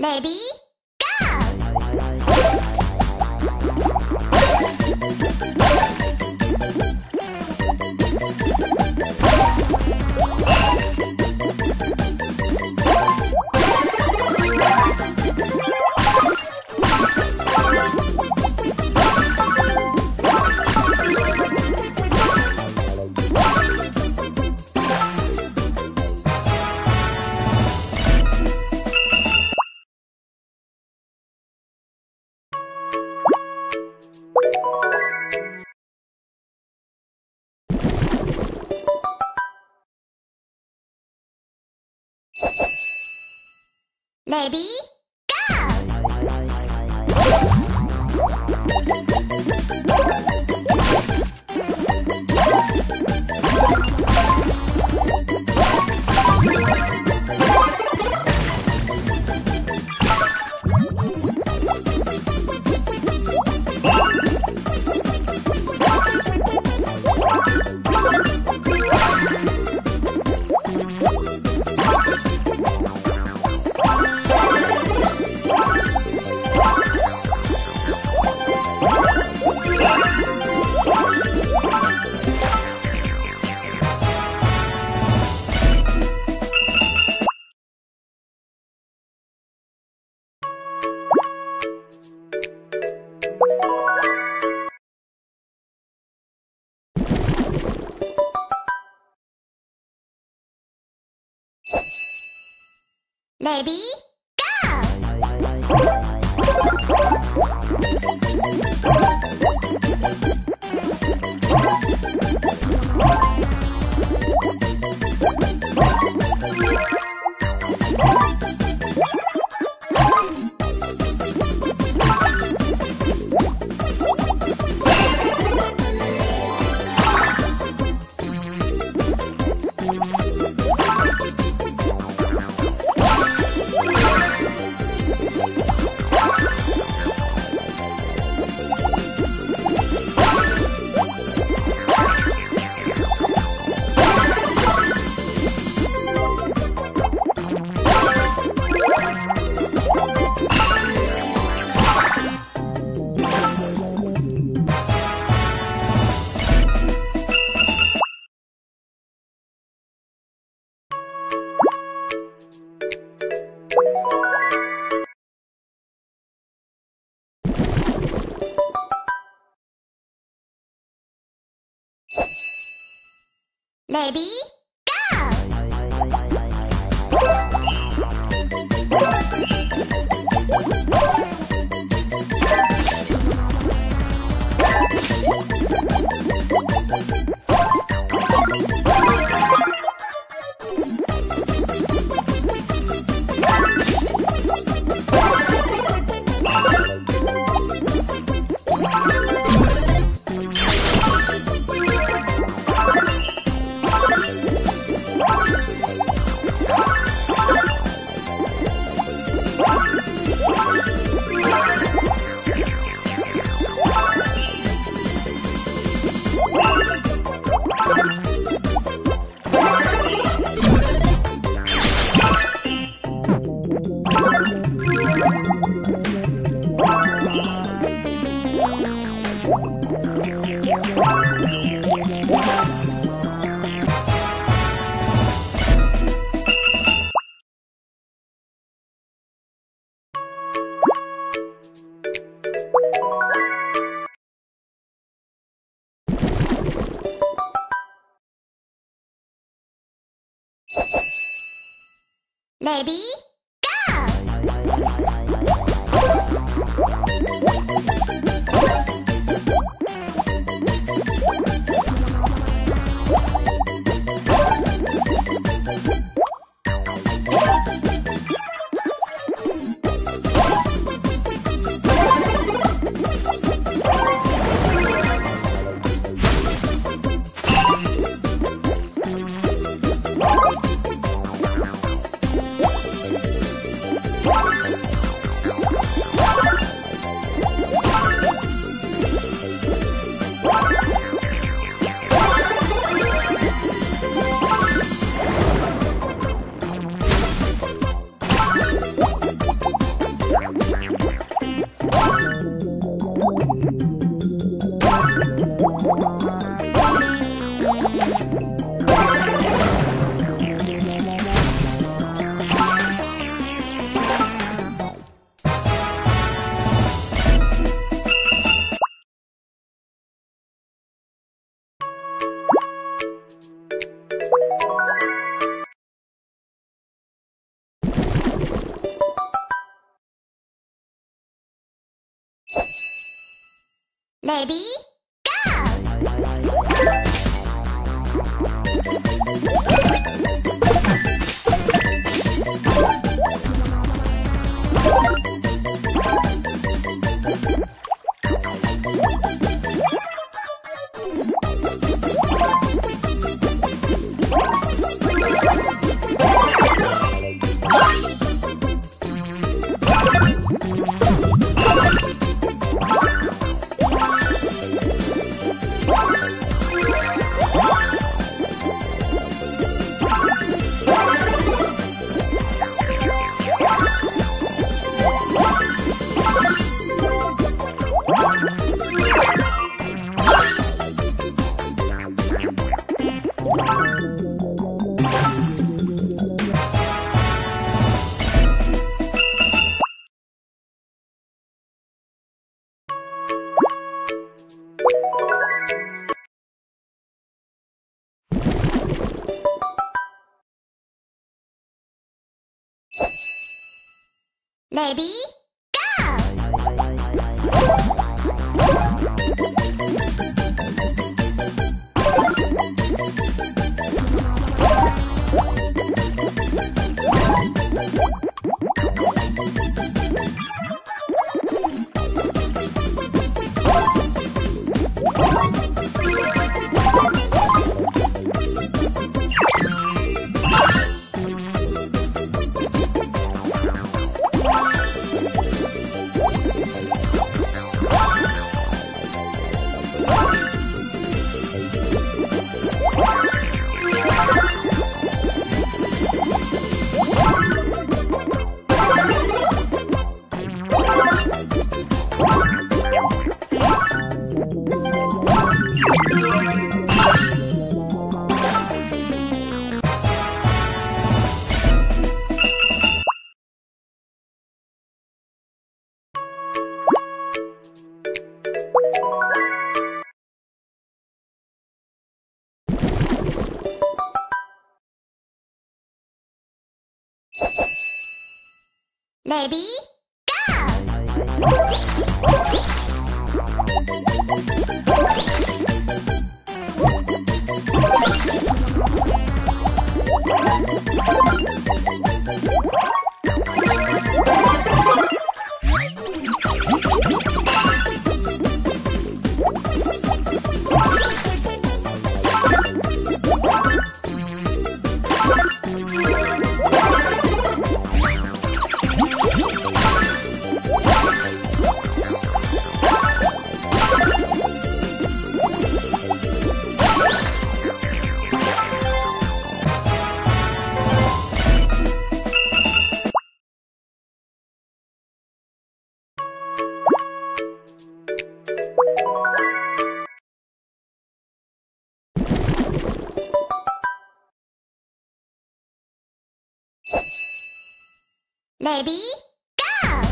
Ready, Ready, go! Ready, go! Ready, Ready, go! Ready? Ready? Ready? Go! Ready? Go!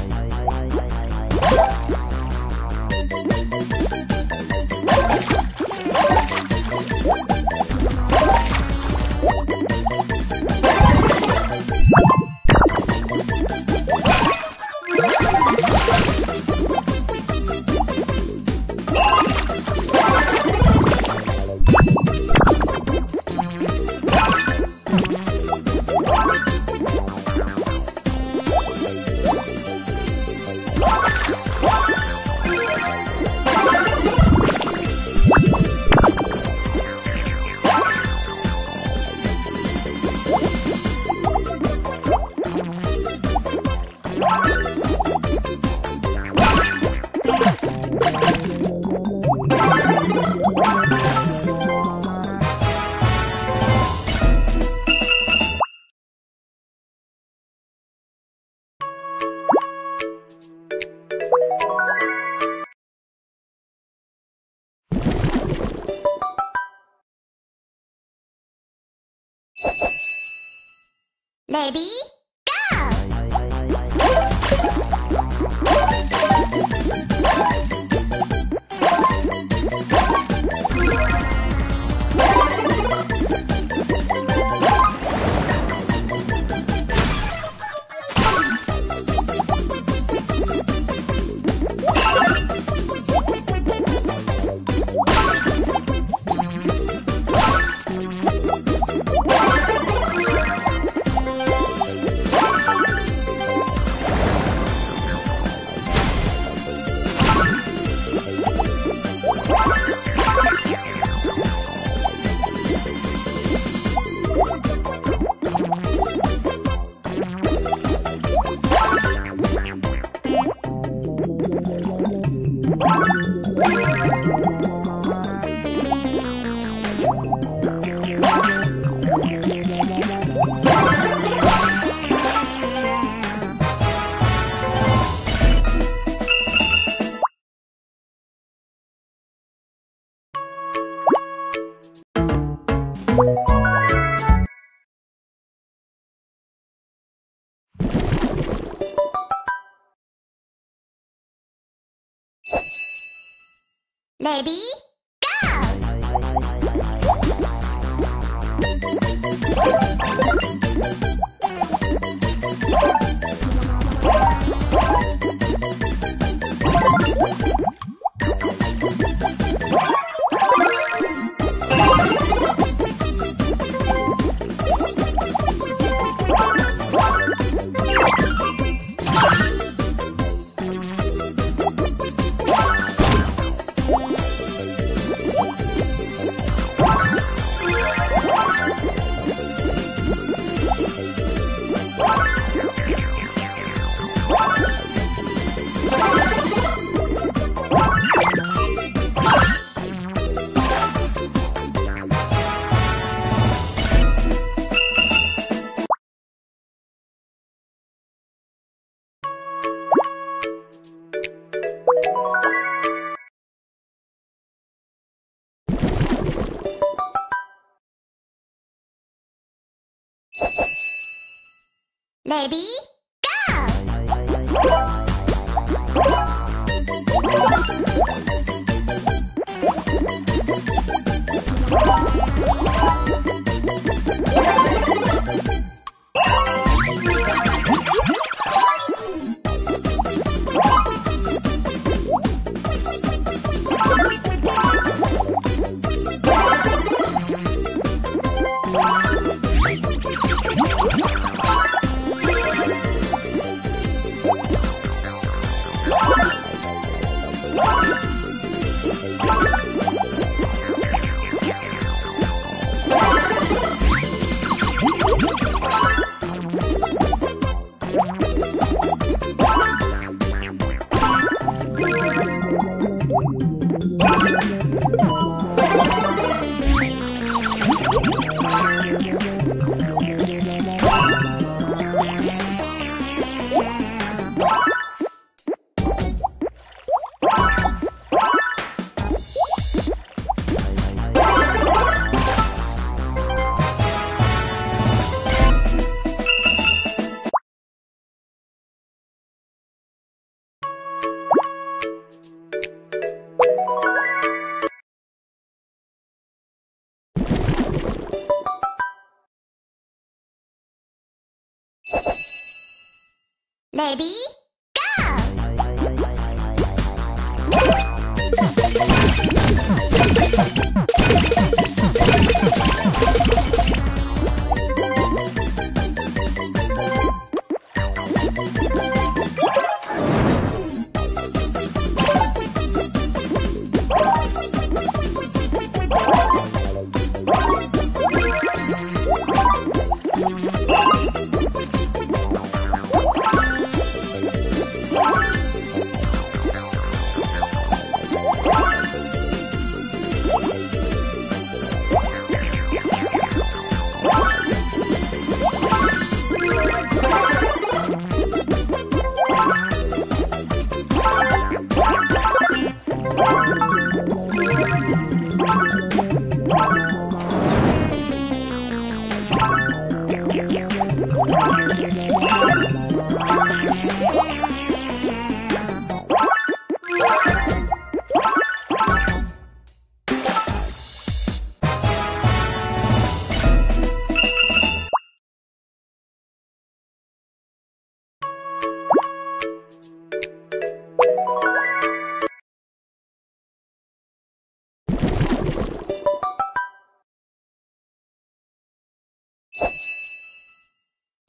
Ready? Go! Ready? Ready? Go! Ready?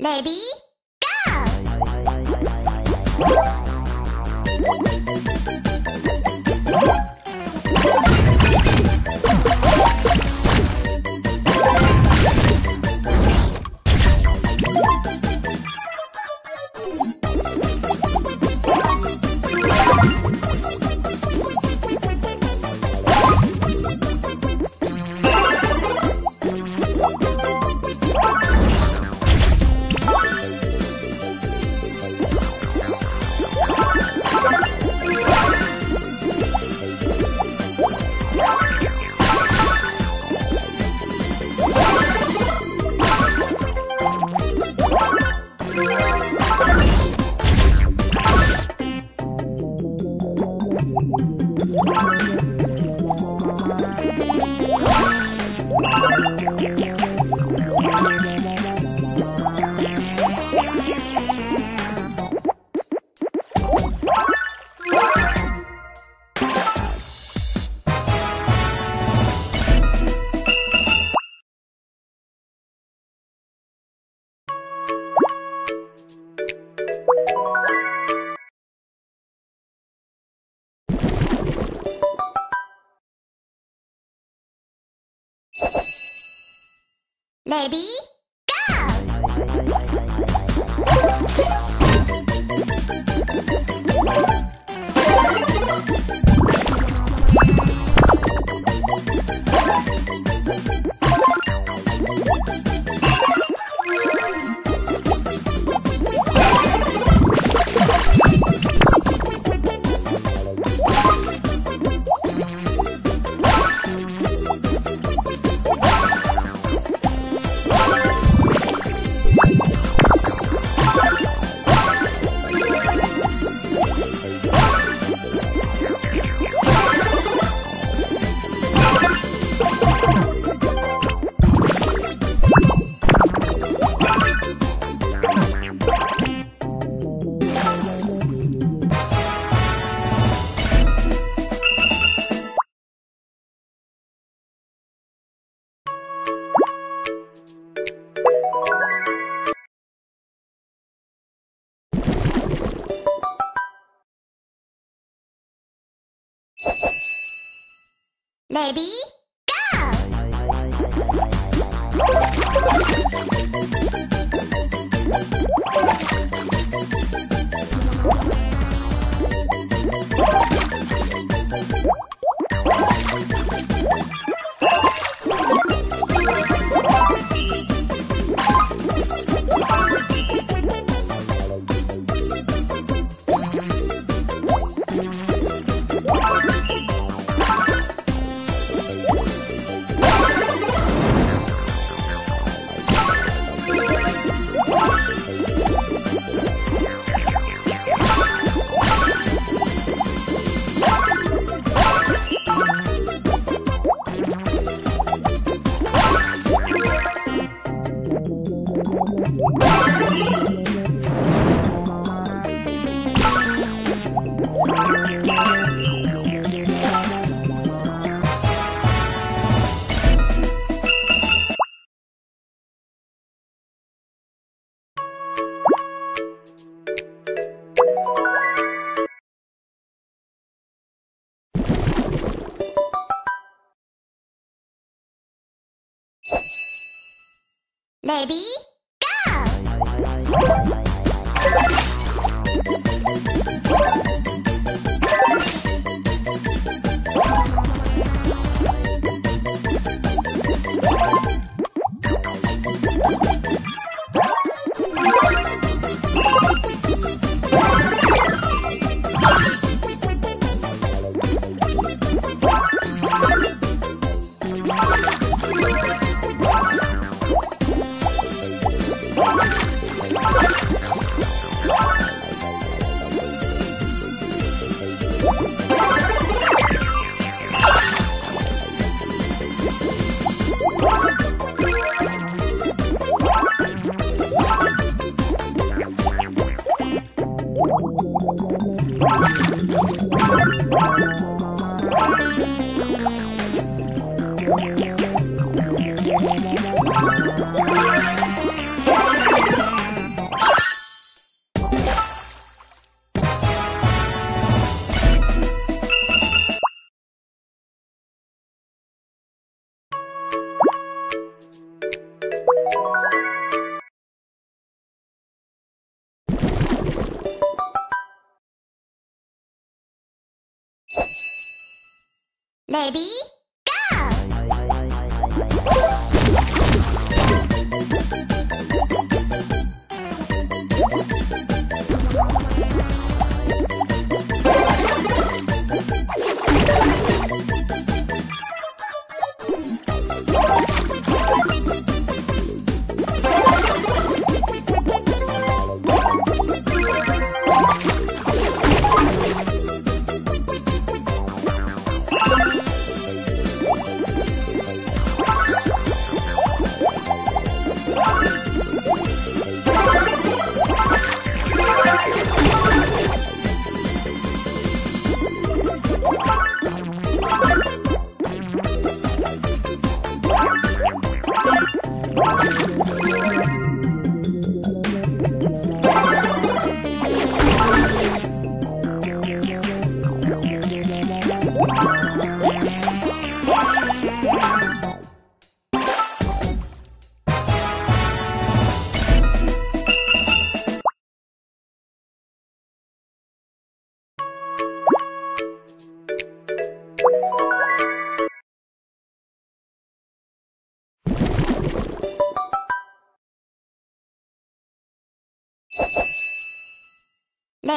Ready? Ready? Ready? Go! Ready? Ready,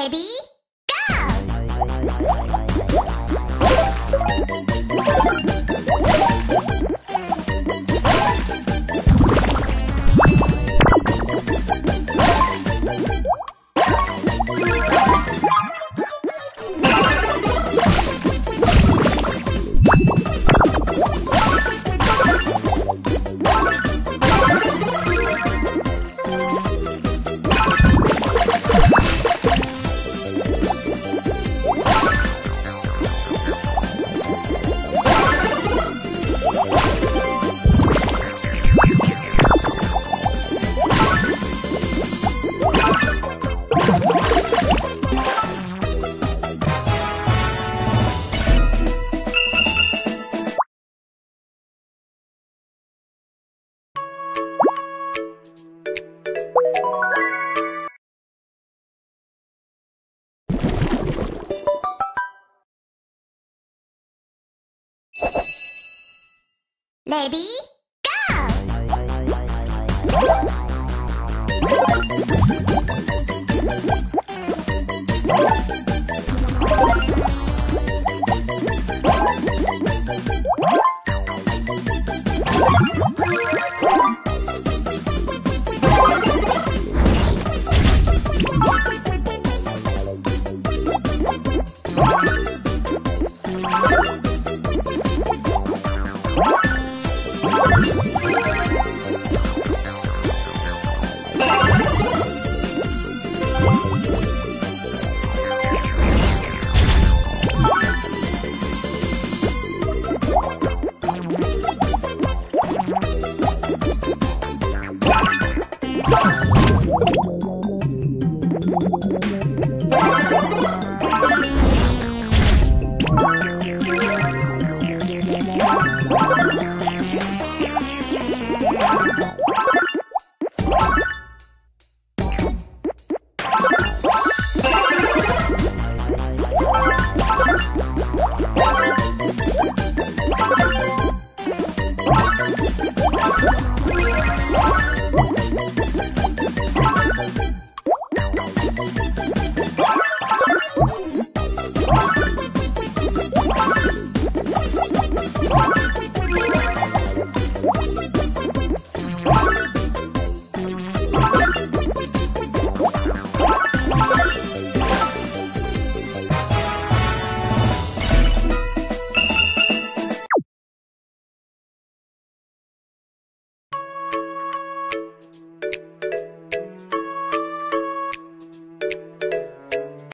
Ready, Ready,